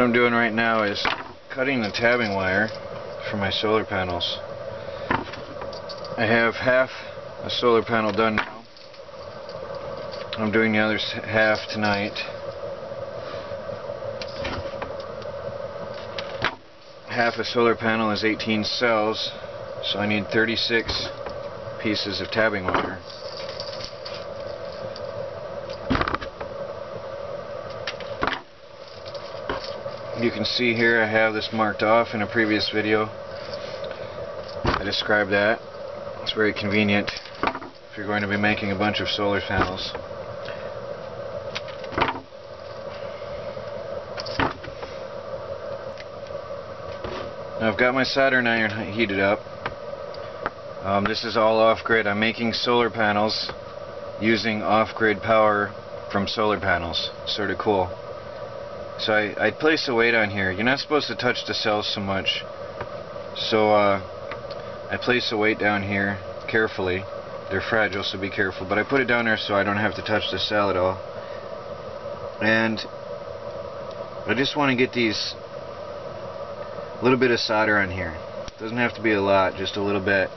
What I'm doing right now is cutting the tabbing wire for my solar panels. I have half a solar panel done now. I'm doing the other half tonight. Half a solar panel is 18 cells, so I need 36 pieces of tabbing wire. You can see here I have this marked off in a previous video. I described that. It's very convenient if you're going to be making a bunch of solar panels. Now I've got my soldering iron heated up. Um, this is all off-grid. I'm making solar panels using off-grid power from solar panels. Sort of cool. So I, I place a weight on here. You're not supposed to touch the cells so much. So uh, I place a weight down here carefully. They're fragile, so be careful. But I put it down there so I don't have to touch the cell at all. And I just want to get these a little bit of solder on here. Doesn't have to be a lot, just a little bit.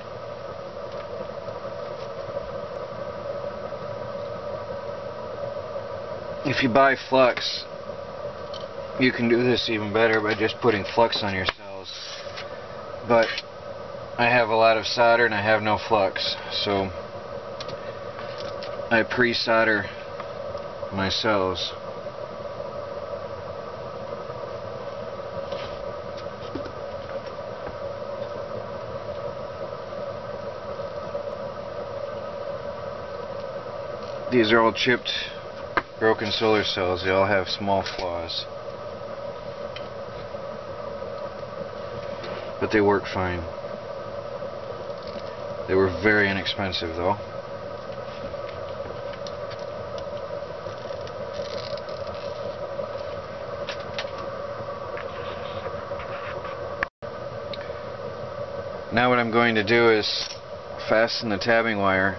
If you buy flux, you can do this even better by just putting flux on your cells. But I have a lot of solder and I have no flux, so I pre-solder my cells. These are all chipped broken solar cells. They all have small flaws. But they work fine. They were very inexpensive though. Now what I'm going to do is fasten the tabbing wire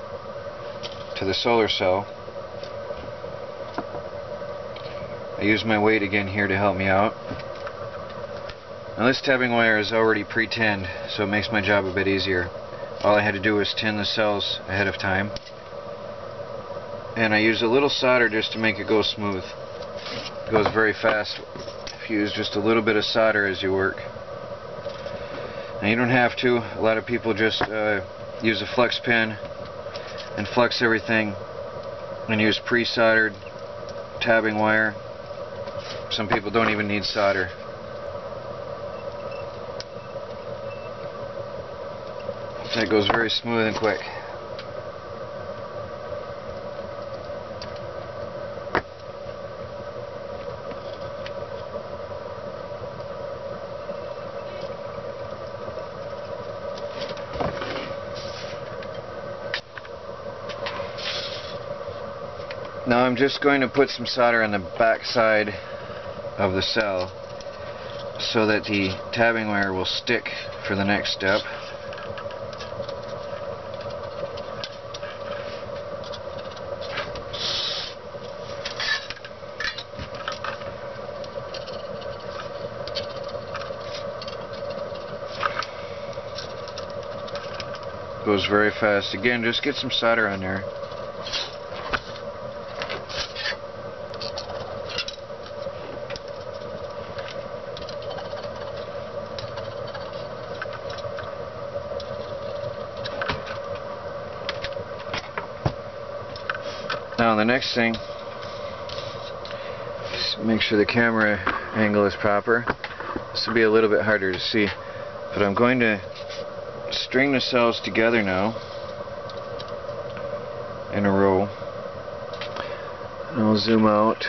to the solar cell. I use my weight again here to help me out. Now this tabbing wire is already pre-tinned, so it makes my job a bit easier. All I had to do was tin the cells ahead of time. And I use a little solder just to make it go smooth. It goes very fast if you use just a little bit of solder as you work. Now you don't have to. A lot of people just uh, use a flux pen and flux everything and use pre-soldered tabbing wire. Some people don't even need solder. That goes very smooth and quick. Now I'm just going to put some solder on the back side of the cell so that the tabbing wire will stick for the next step. Goes very fast. Again, just get some solder on there. Now the next thing, make sure the camera angle is proper. This will be a little bit harder to see, but I'm going to string the cells together now in a row. And I'll zoom out.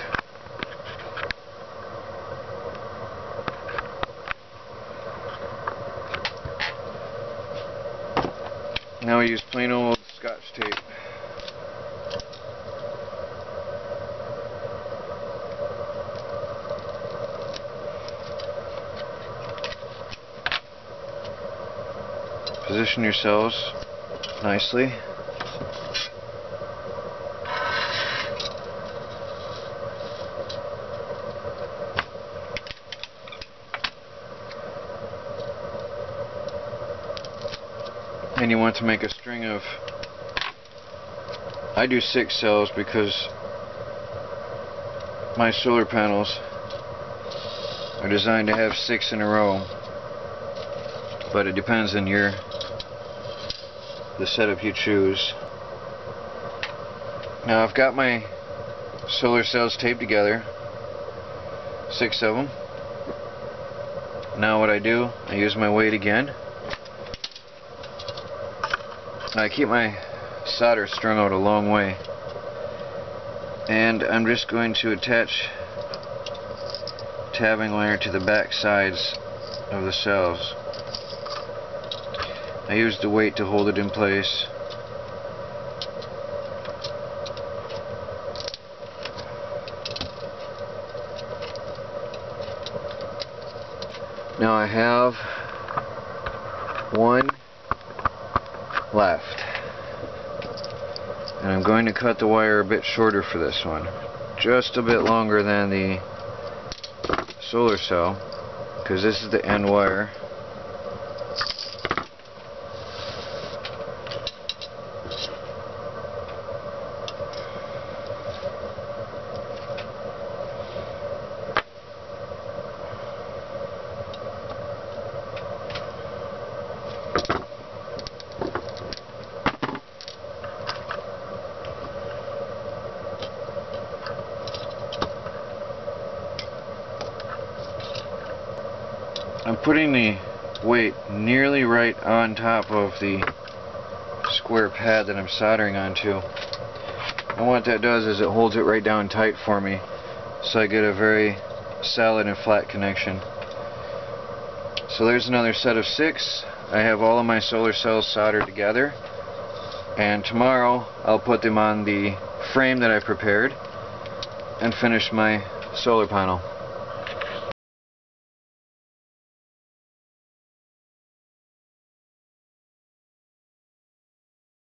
Now I use plain old Position yourselves nicely. And you want to make a string of I do six cells because my solar panels are designed to have six in a row but it depends on your the setup you choose. Now I've got my solar cells taped together. Six of them now what I do I use my weight again. I keep my solder strung out a long way. And I'm just going to attach tabbing wire to the back sides of the cells I use the weight to hold it in place now I have one left. And I'm going to cut the wire a bit shorter for this one. Just a bit longer than the solar cell because this is the end wire. I'm putting the weight nearly right on top of the square pad that I'm soldering onto. And what that does is it holds it right down tight for me so I get a very solid and flat connection. So there's another set of six. I have all of my solar cells soldered together and tomorrow I'll put them on the frame that I prepared and finish my solar panel.